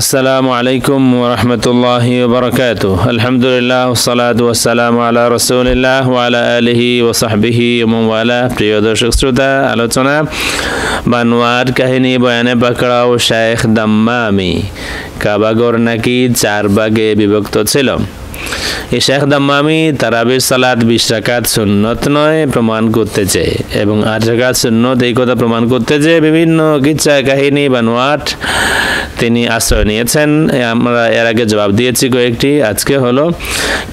আসসালামু আলাইকুম রহমতুল্লাহ বরকাত আলহামদুলিল্লাহ সালাদ ওসালাম আল্লাহ রসুলিল্লাহ আলা আলহি ওসাহবিহি ওমওয়ালা প্রিয় দর্শক, শ্রোতা, আলোচনা, বানোয়ার কাহিনী, বয়ানে পাকড়াও শেখ দাম্মামি। কাবাগর নাকি চার ভাগে বিভক্ত ছিল? এই শেখ দাম্মামি তারাবির সালাদ বিশ রাকাত সুন্নত নয়, প্রমাণ করতে চেয়ে। এবং আট রাকাত সুন্নত এই কথা প্রমাণ করতে চেয়ে বিভিন্ন কিচ্ছা কাহিনী বা নোয়াট তিনি আশ্রয় নিয়েছেন। আমরা এর আগে জবাব দিয়েছি কয়েকটি। আজকে হলো,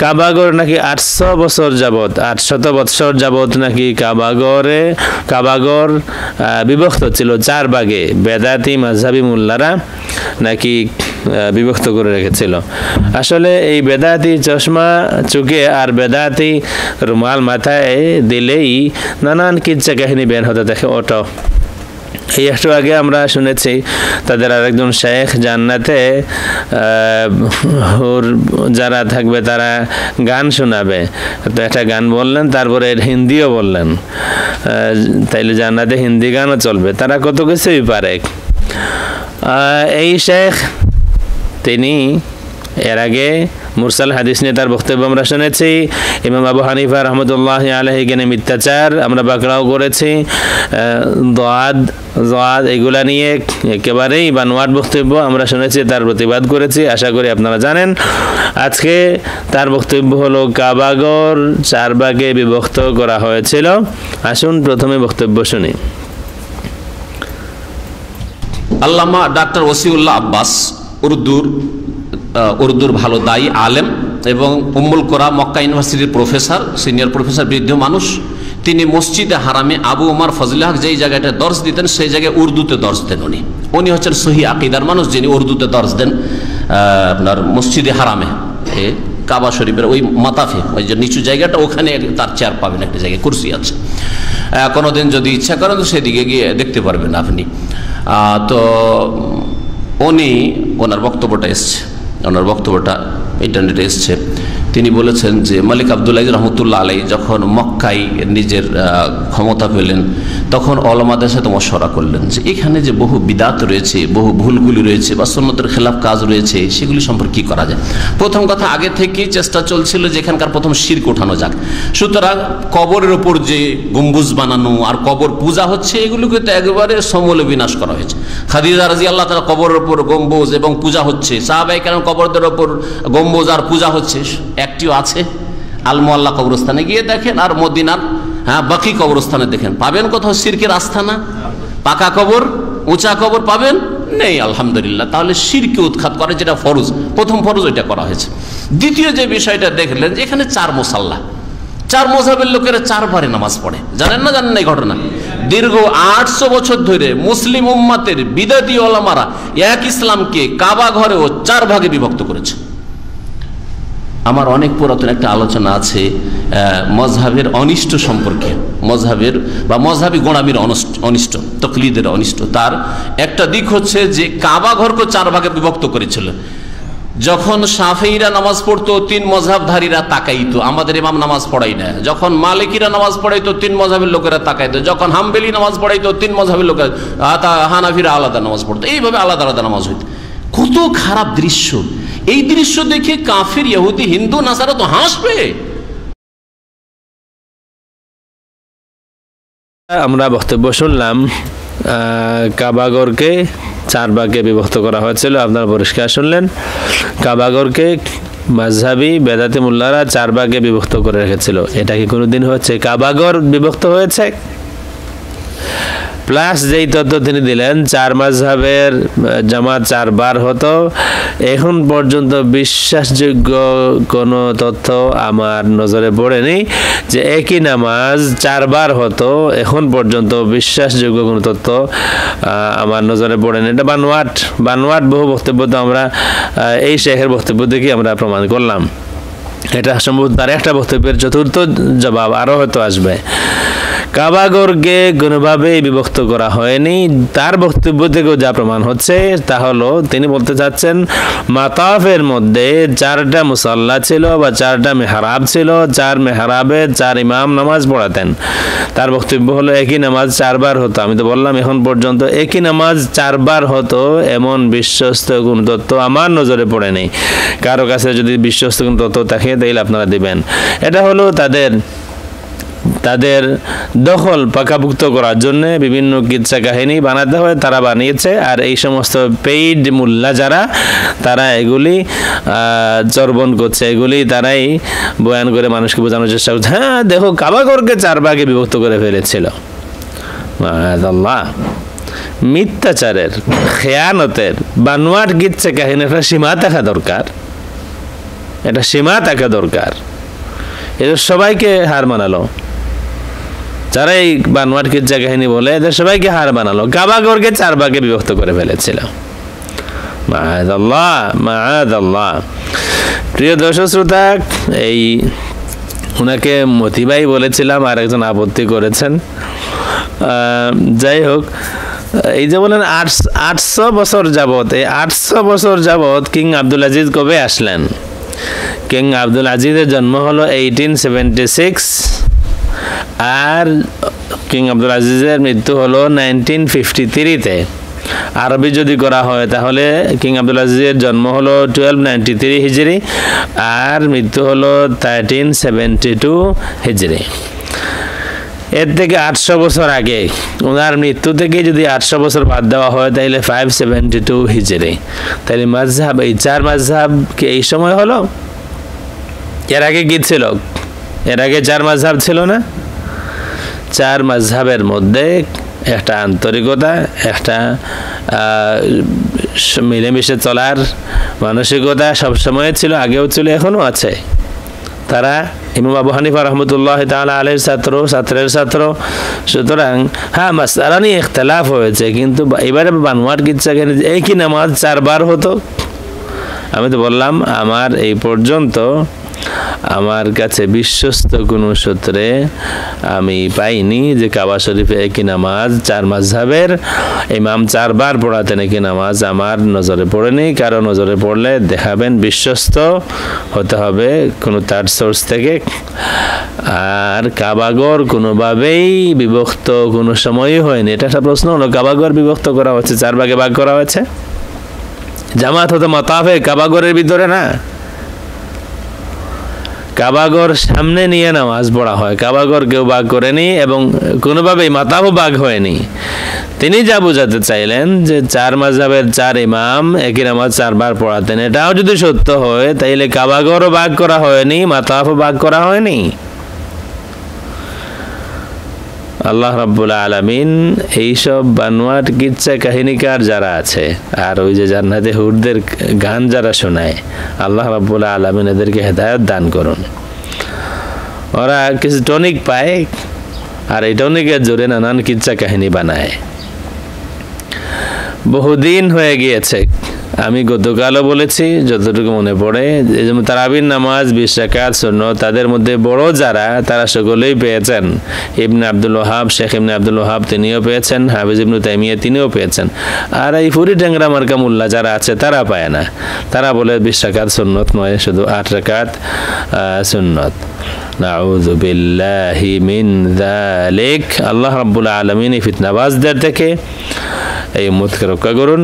কাবাগর নাকি আটশো বছর যাবৎ, আটশত বৎসর যাবৎ নাকি কাবাগরে, কাবাগর বিভক্ত ছিল চার ভাগে। বেদাতি মাঝাবি মোল্লারা নাকি বিভক্ত করে রেখেছিল। আসলে এই বেদাতি চশমা চুকে আর বেদাতি রুমাল মাথায় দিলেই নানান কিচ্ছা কাহিনী বের হতে দেখে অটো। এই একটু আগে আমরা শুনেছি, তাদের আরেকজন শেখ জান্নাতে হুর যারা থাকবে তারা গান শোনাবে। তো একটা গান বললেন, তারপরে হিন্দিও বললেন। তাইলে জান্নাতে হিন্দি গানও চলবে। তারা কত কিছুই পারে। এই শেখ তিনি এর আগে মুরসাল হাদিস নিয়ে তার বক্তব্য আমরা শুনেছি। ইমাম আবু হানিফা রহমতুল্লাহ আলহী জ্ঞানে মিথ্যাচার আমরা বাকড়াও করেছি। দোয়াদ, জোয়াদ এগুলা নিয়ে একেবারেই বানোয়াট বক্তব্য আমরা শুনেছি, তার প্রতিবাদ করেছি। আশা করি আপনারা জানেন। আজকে তার বক্তব্য হলো কাবাগর চার ভাগে বিভক্ত করা হয়েছিল। আসুন প্রথমে বক্তব্য শুনি। আল্লামা ডাক্তার ওসিউল্লাহ আব্বাস উর্দুর উর্দুর ভালো দায়ী, আলেম এবং উম্মুল কোরা মক্কা ইউনিভার্সিটির প্রফেসর, সিনিয়র প্রফেসর, বৃদ্ধ মানুষ। তিনি মসজিদে হারামে আবু ওমার ফজলাহ যেই জায়গাটা দর্শ দিতেন, সেই জায়গায় উর্দুতে দর্শ দেন উনি। উনি হচ্ছেন সহি আকিদার মানুষ যিনি উর্দুতে দর্শ দেন আপনার মসজিদে হারামে। কাবা শরীফের ওই মাতাফে, ওই যে নিচু জায়গাটা, ওখানে তার চেয়ার পাবেন একটা জায়গায়, কুর্সি আছে। কোনোদিন যদি ইচ্ছা করেন তো সেদিকে গিয়ে দেখতে পারবেন আপনি। তো উনি ওনার বক্তব্যটা এসছে। ওনার বক্তব্যটা ইন্টারনেটে এসছে। তিনি বলেছেন যে মালিক আবদুল্লাহ রহমতুল্লাহ আলাই যখন মক্কাই নিজের ক্ষমতা পেলেন, তখন অলমাদের সাথে মশরা করলেন যে এখানে যে বহু বিদাত রয়েছে, বহু ভুলগুলি রয়েছে বা সন্ন্যতের খেলাফ কাজ রয়েছে, সেগুলি সম্পর্কে কী করা যায়? প্রথম কথা, আগে থেকেই চেষ্টা চলছিল যে এখানকার প্রথম শির্ক ওঠানো যাক। সুতরাং কবরের ওপর যে গম্বুজ বানানো আর কবর পূজা হচ্ছে, এগুলোকে তো একবারে সমলে বিনাশ করা হয়েছে। খাদিজা রাজি আল্লাহ তালা কবরের ওপর গম্বুজ এবং পূজা হচ্ছে সাহাবাই কেন কবরদের ওপর গম্বুজ আর পূজা হচ্ছে। একটিও আছে। আলমোয়াল্লা কবরস্থানে গিয়ে দেখেন আর মদিনার হ্যাঁ বাকি কবরস্থানে দেখেন। পাবেন কোথাও সিরকের আস্থানা পাকা কবর? উঁচা কবর পাবেন? নেই, আলহামদুলিল্লাহ। তাহলে সিরকে উৎখাত করে যেটা ফরজ। প্রথম ফরজ ওইটা করা হয়েছে। দ্বিতীয় যে বিষয়টা দেখলেন, এখানে চার মোসাল্লা। চার মোজাবের লোকেরা চারবারে নামাজ পড়ে। জানেন না, জানেন এই ঘটনা? দীর্ঘ আটশো বছর ধরে মুসলিম উম্মাতের বিদাতি ওলামারা এক ইসলামকে কাবা ঘরেও চার ভাগে বিভক্ত করেছে। আমার অনেক পুরাতন একটা আলোচনা আছে মজহাবের অনিষ্ট সম্পর্কে। মজহাবের বা মজহাবি গোড়ামির অনিষ্ট তকলিদের অনিষ্ট। তার একটা দিক হচ্ছে যে কাবা ঘরকে চার ভাগে বিভক্ত করেছিল। যখন সাফেইরা নামাজ পড়তো, তিন মজাবধারীরা তাকাইতো। আমাদের ইমাম নামাজ পড়াই না। যখন মালিকিরা নামাজ পড়াইতো, তিন মজাবের লোকেরা তাকাইতো। যখন হামবেলি নামাজ পড়াইতো, তিন মজাবের লোকেরা হানাফিরা আলাদা নামাজ পড়তো। এইভাবে আলাদা আলাদা নামাজ হইতো। কত খারাপ দৃশ্য। এই দৃশ্য দেখে কাফির, ইহুদি, হিন্দু, নাসারা তো হাসবে। আমরা বক্তব্য শুনলাম কাবাগরকে চার ভাগে বিভক্ত করা হয়েছিল, আপনারা পরিষ্কার শুনলেন। কাবাগরকে মাঝহাবি, বেদাতি মোল্লারা চার ভাগে বিভক্ত করে রেখেছিল। এটা কি কোনোদিন হচ্ছে কাবাগর বিভক্ত হয়েছে? প্লাস যেই তথ্য তিনি দিলেন, চার মাঝহের জামাত চারবার হতো। এখন পর্যন্ত বিশ্বাসযোগ্য কোনো তথ্য আমার নজরে পড়েনি যে একই নামাজ চারবার হতো। এখন পর্যন্ত বিশ্বাসযোগ্য কোনো তথ্য আমার নজরে পড়েনি। এটা বানোয়াট বানোয়াট বহু বক্তব্য তো আমরা এই শেখের বক্তব্য দেখে আমরা প্রমাণ করলাম। এটা সম্ভবত তার একটা বক্তব্যের চতুর্থ জবাব আরও হয়তো আসবে। কাবাগরকে কোনোভাবেই বিভক্ত করা হয়নি। তার বক্তব্য থেকেও যা প্রমাণ হচ্ছে, তা হলো, তিনি বলতে চাচ্ছেন, মাতাফের মধ্যে চারটা মুসাল্লা ছিল বা চারটা মেহরাব ছিল, চার মেহরাবে চার ইমাম নামাজ পড়াতেন। তার বক্তব্য হলো, একই নামাজ চারবার হতো। আমি তো বললাম, এখন পর্যন্ত একই নামাজ চারবার হতো, এমন বিশ্বস্ত কোন তত্ত্ব আমার নজরে পড়ে নেই। কারও কাছে যদি বিশ্বস্ত কোন তত্ত্ব থাকে, তাইলে আপনারা দিবেন। এটা হলো তাদের তাদের দখল পাকাভুক্ত করার জন্য বিভিন্ন কিচ্ছা কাহিনী বানাতে হয়, তারা বানিয়েছে। আর এই সমস্ত পেইড মোল্লা যারা, তারা এগুলি চর্বণ করছে। এগুলি তারাই বয়ান করে মানুষকে বোঝানোর চেষ্টা করছে। হ্যাঁ দেখো, কাবাগরকে চার ভাগে বিভক্ত করে ফেলেছিল। আল্লাহ মিথ্যাচারের, খেয়ানতের বানোয়াট গিচ্ছে কাহিনী একটা সীমা থাকা দরকার। এটা সীমা থাকা দরকার। এটা সবাইকে হার মানালো। যারা এই কিচ্ছা কাহিনী বলে, এদের সবাইকে হার বানালো। কাবাগরকে চার ভাগে বিভক্ত করে ফেলেছিল। মাহাদাল্লাহ মাহাদাল্লাহ প্রিয় দর্শক শ্রোতা, এই ওনাকে মতিবাই বলেছিলাম আর একজন আপত্তি করেছেন। যাই হোক, এই যে বলেন, আটশো বছর যাবৎ, এই আটশো বছর যাবৎ কিং আব্দুল আজিজ কবে আসলেন? কিং আব্দুল আজিজের জন্ম হলো এইটিন সেভেন্টি সিক্স আর কিং আব্দুল আজিজের মৃত্যু হলো নাইনটিন ফিফটি থ্রিতে আরবি যদি করা হয়, তাহলে কিং আব্দুল আজিজের জন্ম হলো টুয়েলভ নাইনটি থ্রি হিজড়ি আর মৃত্যু হলো থার্টিন সেভেন্টি টু হিজড়ি এর থেকে আটশো বছর আগে ওনার মৃত্যু থেকে যদি আটশো বছর বাদ দেওয়া হয় তাহলে ফাইভ সেভেন্টি টু হিজড়ি তাহলে মাজহাব এই চার মাজহাব কি এই সময় হলো? এর আগে কি ছিল? এর আগে চার মাজহাব ছিল না? চার মাজহাবের মধ্যে একটা আন্তরিকতা, একটা মিলেমিশে চলার মানসিকতা সবসময় ছিল, আগেও ছিল এখনও আছে। তারা ইমাম আবু হানিফা রহমতুল্লাহ তালা আলের ছাত্র, ছাত্রের ছাত্র। সুতরাং হ্যাঁ মাসালা নিয়ে ইখতলাফ হয়েছে, কিন্তু এবারে বানোয়ার কিচ্ছা একই নামাজ চারবার হতো? আমি তো বললাম, আমার এই পর্যন্ত আমার কাছে বিশ্বস্ত কোনো সূত্রে আমি পাইনি যে কাবা শরীফে একই নামাজ চার মাঝহাবের ইমাম চারবার পড়াতেন একই নামাজ আমার নজরে পড়েনি, কারও নজরে পড়লে দেখাবেন, বিশ্বস্ত হতে হবে কোনো তার সোর্স থেকে। আর কাবাগর কোনোভাবেই বিভক্ত কোনো সময়ই হয়নি। এটা একটা প্রশ্ন হলো, কাবাগর বিভক্ত করা হচ্ছে, চার ভাগে ভাগ করা হয়েছে? জামাত হতো মাতাফে কাবাগরের ভিতরে না? কাবাগর সামনে নিয়ে নামাজ পড়া হয়। কাবাগর কেউ বাঘ করেনি এবং কোনোভাবেই মাতাও বাঘ হয়নি। তিনি যা বোঝাতে চাইলেন যে চার মাঝাবের চার ইমাম একই নামাজ চারবার পড়াতেন। এটাও যদি সত্য হয়, তাইলে কাবাগরও বাঘ করা হয়নি মাতাফও বাঘ করা হয়নি। আল্লাহ রাব্বুল আলমিন এইসব বানোয়াট কিচ্ছা কাহিনীকার যারা আছে, আর ওই যে জান্নাতে হুরদের গান যারা শোনায়, আল্লাহ রাব্বুল আলমিন এদেরকে হেদায়ত দান করুন। ওরা কিছু টনিক পায়, আর এই টনিকের জোরে নানান কিচ্ছা কাহিনী বানায়। বহুদিন হয়ে গিয়েছে আমি গতকালও বলেছি, যতটুকু মনে পড়ে, এই যেমন তারাবিন নামাজ, বিশ রাকাত শূন্য তাদের মধ্যে বড় যারা, তারা সকলেই পেয়েছেন। ইবনে আব্দুল ওহাব শেখ ইবনে আব্দুল ওহাব তিনিও পেয়েছেন, হাফিজ ইবনু তাইমিয়া তিনিও পেয়েছেন। আর এই ফুরি ট্যাংরা মার্কা মোল্লা যারা আছে, তারা পায় না। তারা বলে বিশ রাকাত, সুন্নত নয়, শুধু আট রাকাত সুন্নত। নাউযু বিল্লাহি মিন যালিক। আল্লাহ রাব্বুল আলামিন এই ফিতনাবাজদের থেকে এই উম্মতকে রক্ষা করুন।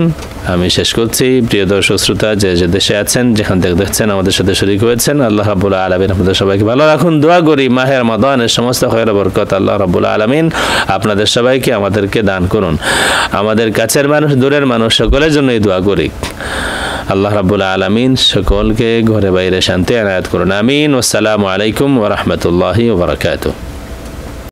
আমি শেষ করছি। প্রিয় দর্শক শ্রোতা, যে যে দেশে আছেন, যেখান থেকে দেখছেন, আমাদের সাথে শরিক হয়েছেন, আল্লাহ রাবুল আলমিন আপনাদের সবাইকে ভালো রাখুন। দোয়া করি মাহের মাদানের সমস্ত খয়ের বরকত আল্লাহ রাবুল আলমিন আপনাদের সবাইকে আমাদেরকে দান করুন। আমাদের কাছের মানুষ, দূরের মানুষ, সকলের জন্যই দোয়া করি। আল্লাহ রাবুল আলমিন সকলকে ঘরে বাইরে শান্তি আনায়াত করুন। আমিন। ওসালামু আলাইকুম ওরহমতুল্লাহি ওবরাকাতু